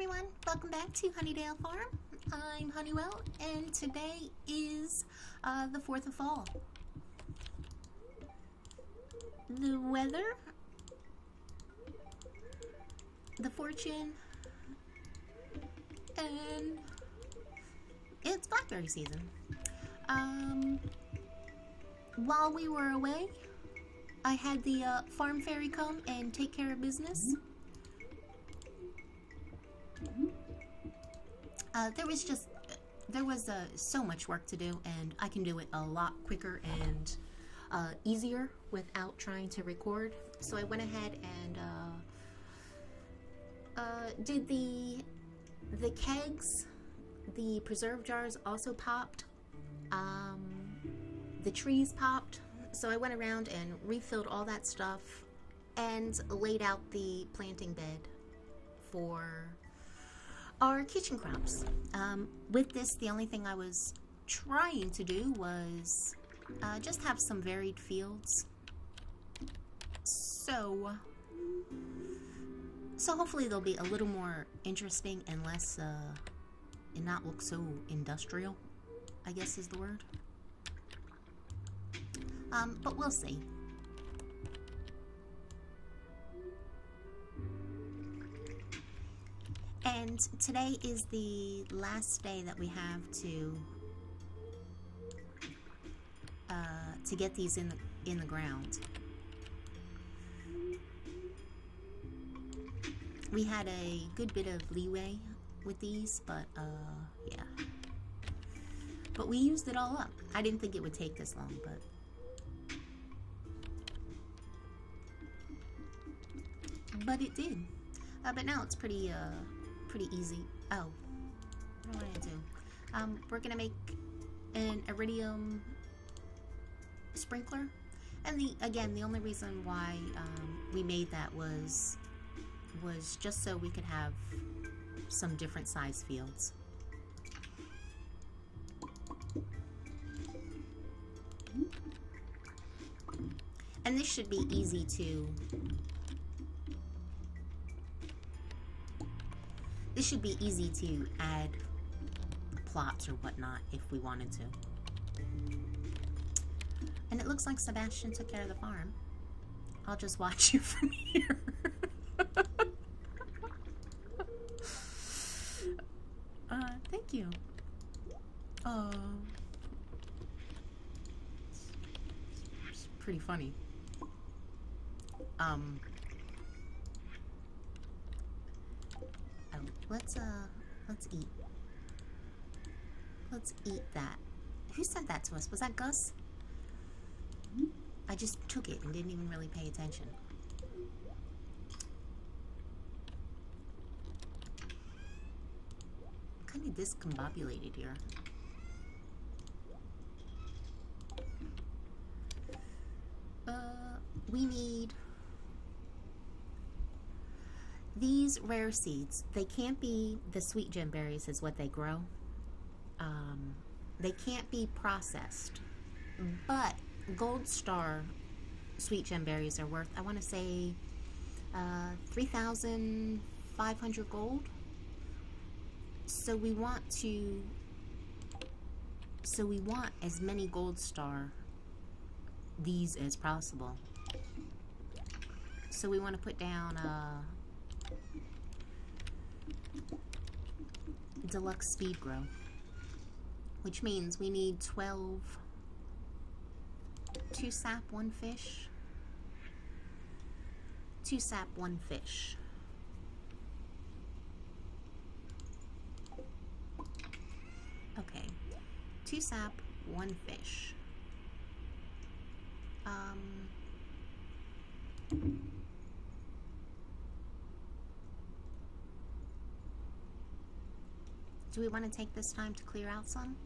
everyone, welcome back to Honeydale Farm. I'm Honeywell, and today is uh, the 4th of fall. The weather, the fortune, and it's blackberry season. Um, while we were away, I had the uh, farm fairy come and take care of business. Uh, there was just there was uh, so much work to do, and I can do it a lot quicker and uh, easier without trying to record. So I went ahead and uh, uh, did the the kegs, the preserve jars also popped. Um, the trees popped. So I went around and refilled all that stuff and laid out the planting bed for our kitchen crops. Um, with this, the only thing I was trying to do was uh, just have some varied fields. So, so hopefully they'll be a little more interesting and less, uh, and not look so industrial, I guess is the word. Um, but we'll see. And today is the last day that we have to uh, to get these in the in the ground. We had a good bit of leeway with these, but uh, yeah. But we used it all up. I didn't think it would take this long, but but it did. Uh, but now it's pretty, uh, pretty easy. Oh, what do I want to do? Um, we're gonna make an iridium sprinkler. And the again, the only reason why um, we made that was was just so we could have some different size fields. And this should be easy to should be easy to add plots or whatnot if we wanted to. And it looks like Sebastian took care of the farm. I'll just watch you from here. uh, thank you. Oh. It's pretty funny. Um, Let's, uh, let's eat. Let's eat that. Who sent that to us? Was that Gus? I just took it and didn't even really pay attention. Kind of discombobulated here. Uh, we need these rare seeds, they can't be, the sweet gem berries is what they grow. Um, they can't be processed. But Gold Star sweet gem berries are worth, I want to say, uh, 3,500 gold. So we want to, so we want as many Gold Star these as possible. So we want to put down, uh, deluxe speed grow, which means we need 12, two sap, one fish, two sap, one fish. Okay, two sap, one fish. Um, Do we want to take this time to clear out some?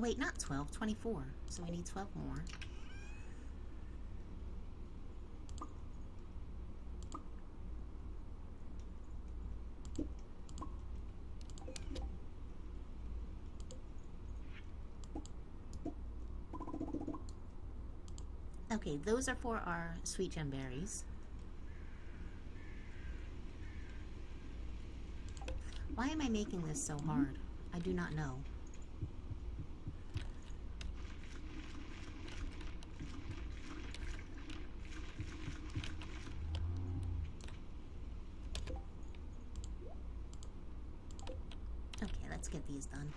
Oh wait, not 12, 24. So we need 12 more. Okay, those are for our sweet gem berries. Why am I making this so hard? I do not know. Okay, let's get these done.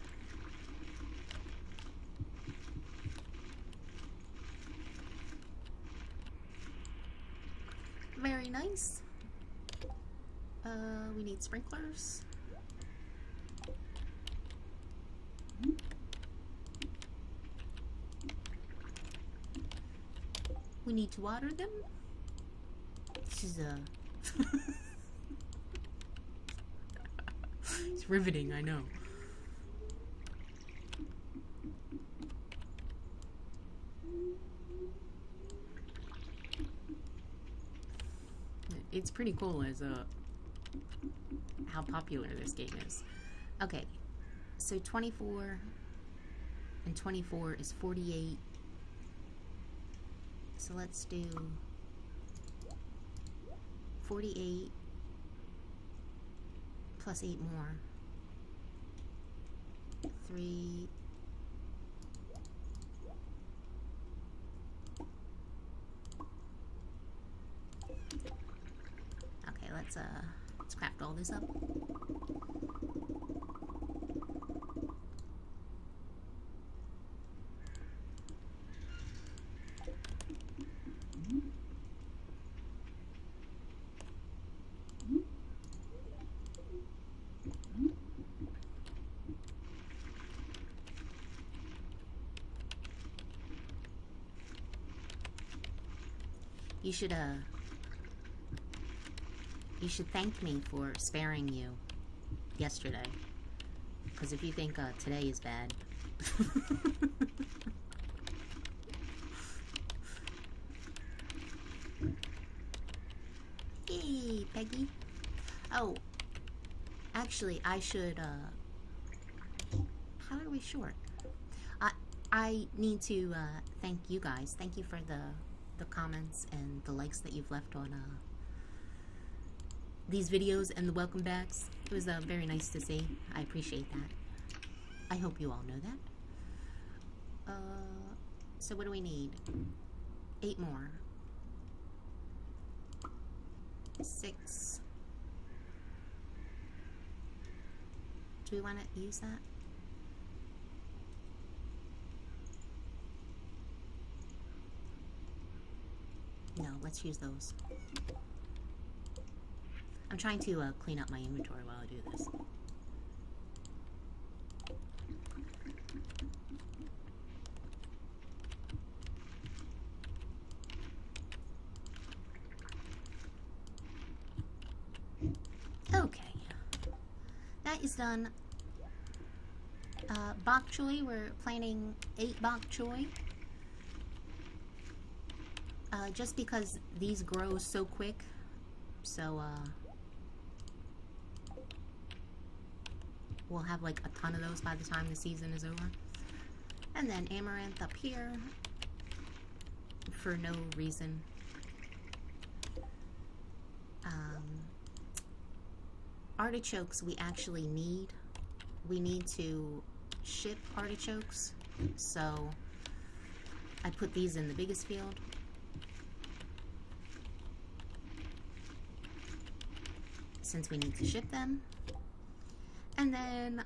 Very nice. Uh, we need sprinklers. We need to water them. This is uh, a. it's riveting, I know. It's pretty cool as a how popular this game is. Okay, so 24 and 24 is 48. So let's do 48 plus 8 more. 3 Okay, let's uh let's craft all this up. You should, uh... You should thank me for sparing you yesterday. Because if you think uh, today is bad... hey, Peggy. Oh, actually, I should, uh... How are we short? I, I need to, uh, thank you guys. Thank you for the the comments and the likes that you've left on uh, these videos and the welcome backs. It was uh, very nice to see. I appreciate that. I hope you all know that. Uh, so what do we need? Eight more. Six. Do we want to use that? No, let's use those. I'm trying to uh, clean up my inventory while I do this. Okay. That is done. Uh, bok choy, we're planting 8 bok choy. Uh, just because these grow so quick, so uh, we'll have like a ton of those by the time the season is over. And then amaranth up here for no reason. Um, artichokes we actually need. We need to ship artichokes, so I put these in the biggest field. since we need to ship them. And then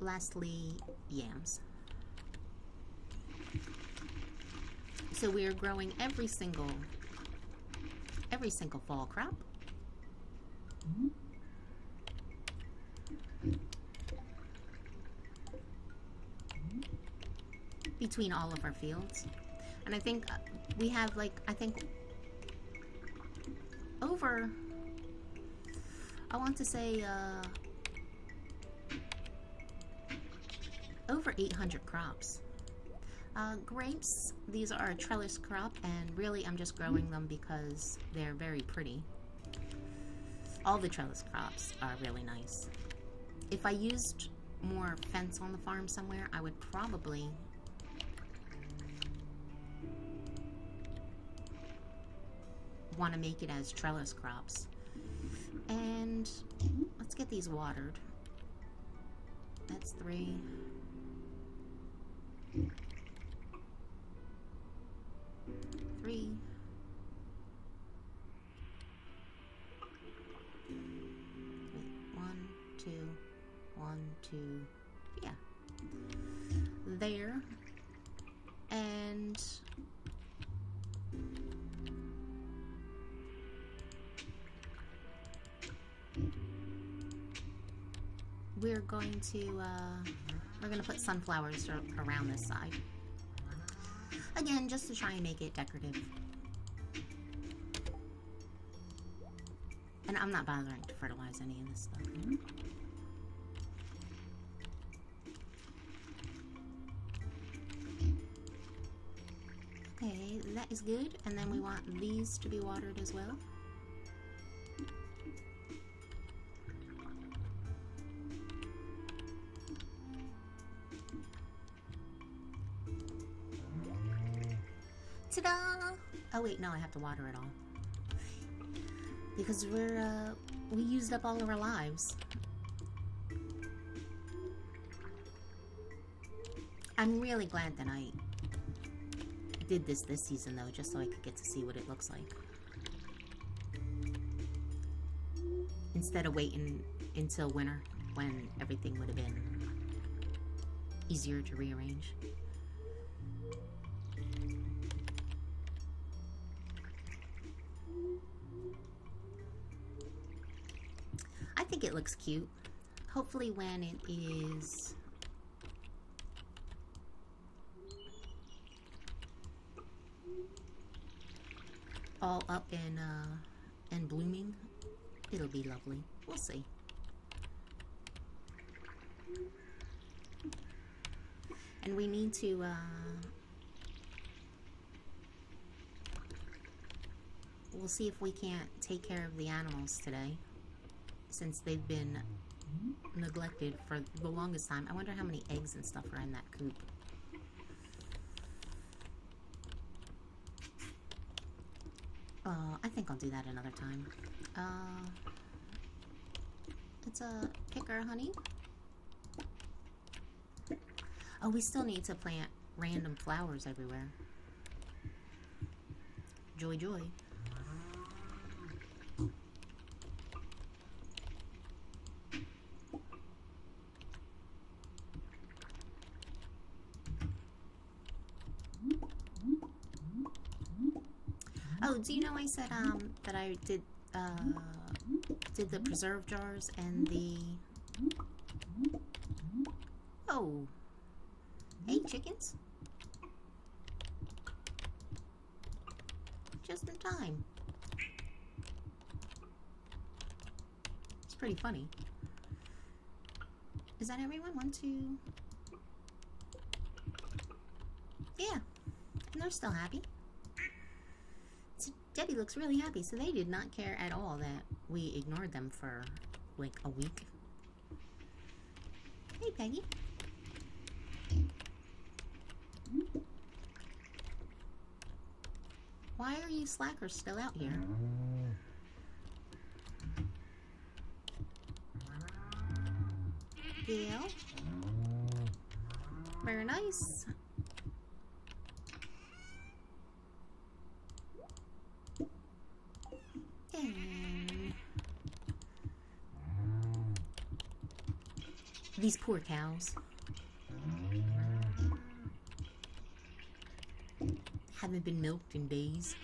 lastly, yams. So we are growing every single every single fall crop. Between all of our fields. And I think uh, we have like, I think over I want to say uh, over 800 crops. Uh, grapes, these are a trellis crop, and really I'm just growing them because they're very pretty. All the trellis crops are really nice. If I used more fence on the farm somewhere, I would probably want to make it as trellis crops. And let's get these watered. That's three. Three. One, two, one, two, yeah. There. And we're going to uh, we're going to put sunflowers around this side. Again just to try and make it decorative. And I'm not bothering to fertilize any of this stuff okay that is good. And then we want these to be watered as well have to water it all. Because we're, uh, we used up all of our lives. I'm really glad that I did this this season though, just so I could get to see what it looks like. Instead of waiting until winter when everything would have been easier to rearrange. Looks cute. Hopefully when it is all up and uh, and blooming, it'll be lovely. We'll see. And we need to uh, we'll see if we can't take care of the animals today since they've been neglected for the longest time. I wonder how many eggs and stuff are in that coop. Uh, I think I'll do that another time. Uh, uh, pick our honey. Oh, we still need to plant random flowers everywhere. Joy, joy. do you know I said um that I did uh did the preserve jars and the Oh. Hey chickens. Just in time. It's pretty funny. Is that everyone? One, two. Yeah. And they're still happy. Debbie looks really happy, so they did not care at all that we ignored them for like a week. Hey, Peggy. Why are you slackers still out here? Gail? Very nice. Hmm. These poor cows. Haven't been milked in days.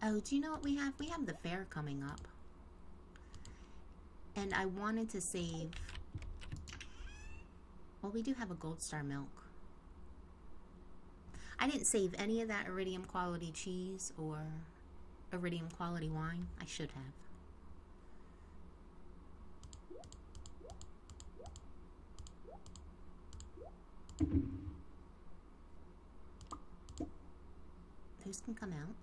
Oh, do you know what we have? We have the fair coming up. And I wanted to save... Well, we do have a Gold Star milk. I didn't save any of that iridium quality cheese or iridium quality wine. I should have. Those can come out.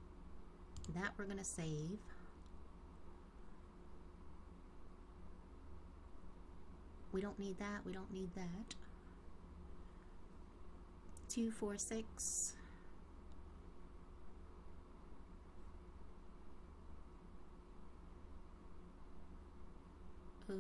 That we're going to save. we don't need that. We don't need that. Two, four, six. Uh,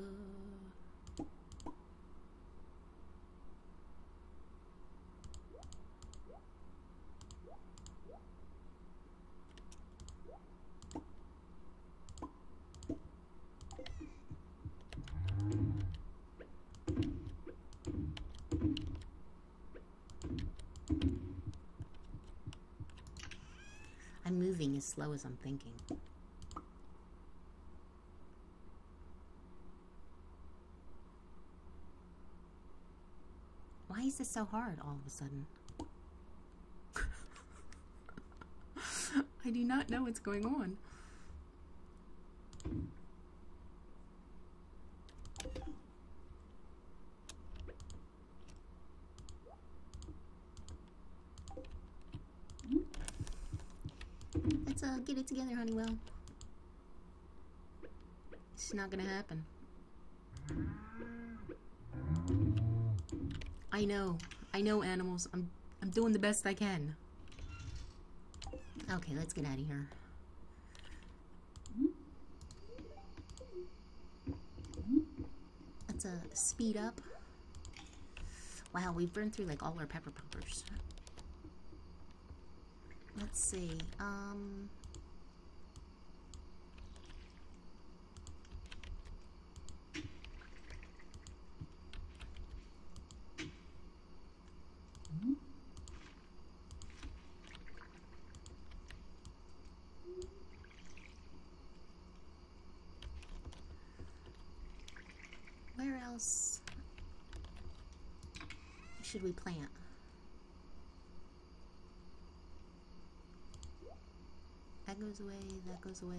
I'm as slow as I'm thinking. Why is this so hard all of a sudden? I do not know what's going on. Let's uh, get it together, Honeywell. It's not gonna happen. I know. I know, animals. I'm I'm doing the best I can. Okay, let's get out of here. Let's uh speed up. Wow, we've burned through like all our pepper poppers. Let's see. Um Where else should we plant? That goes away, that goes away.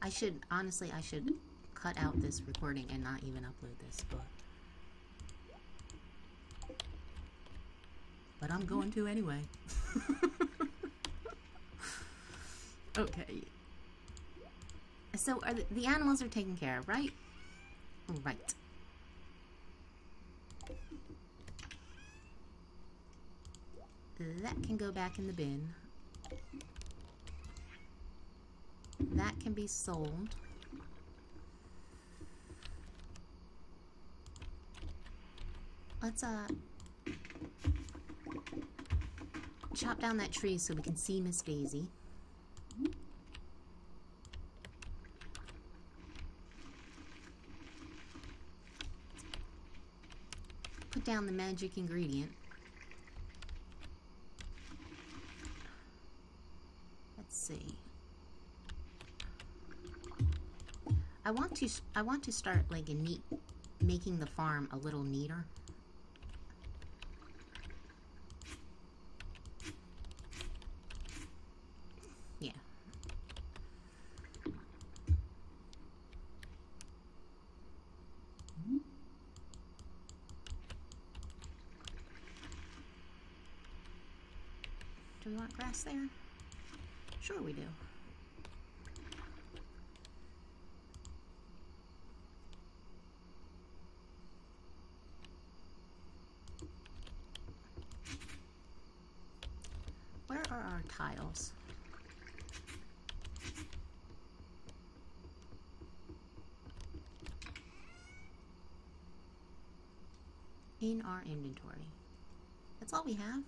I should, honestly, I should cut out this recording and not even upload this, but... I'm going to anyway. okay. So are the, the animals are taken care of, right? Right. That can go back in the bin. That can be sold. Let's uh chop down that tree so we can see Miss Daisy. Put down the magic ingredient. Let's see. I want to I want to start like a neat making the farm a little neater. Yeah. Grass there? Sure we do. Where are our tiles? In our inventory. That's all we have.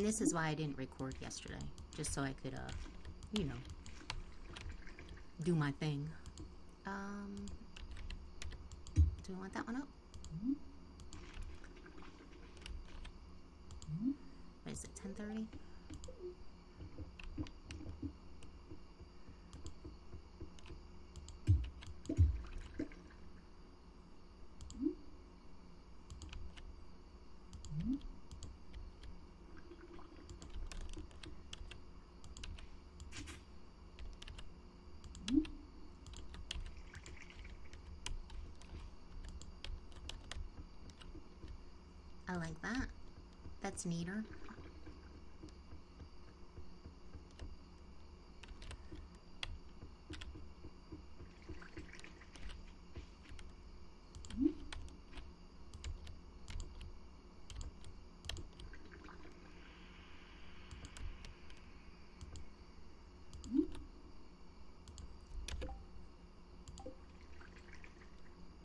And this is why I didn't record yesterday. Just so I could, uh, you know, do my thing. Um, do we want that one up? What is it, 1030? Like that. That's neater.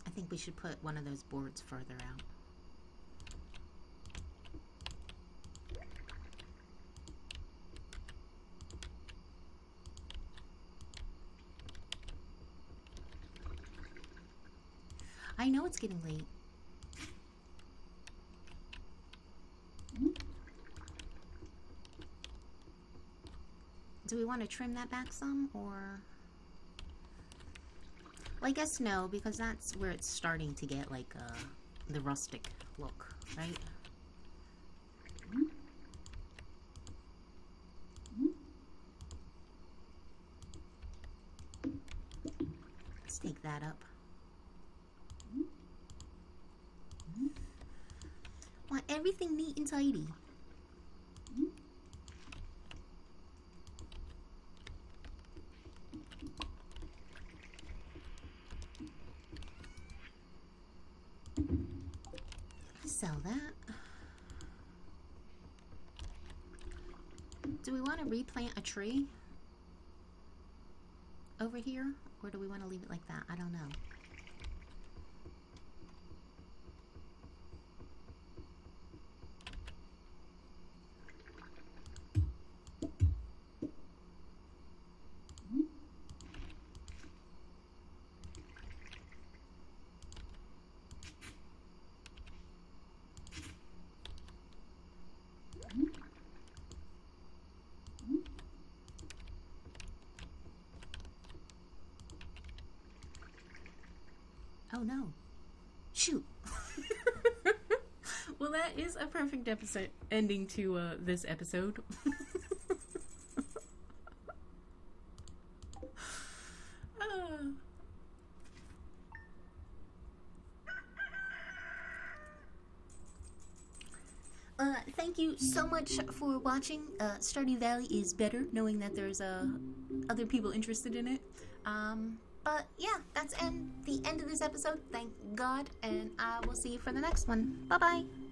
I think we should put one of those boards further out. I know it's getting late. Do we want to trim that back some or well, I guess no, because that's where it's starting to get like uh, the rustic look, right? Let's take that up. Want everything neat. Sell that. Do we want to replant a tree over here? Or do we want to leave it like that? I don't know. Oh no. Shoot. well, that is a perfect episode ending to uh, this episode. Ah. Uh, thank you so much for watching. Uh, Stardew Valley is better knowing that there's uh, other people interested in it. Um, but yeah, that's end the end of this episode. Thank God, and I will see you for the next one. Bye bye.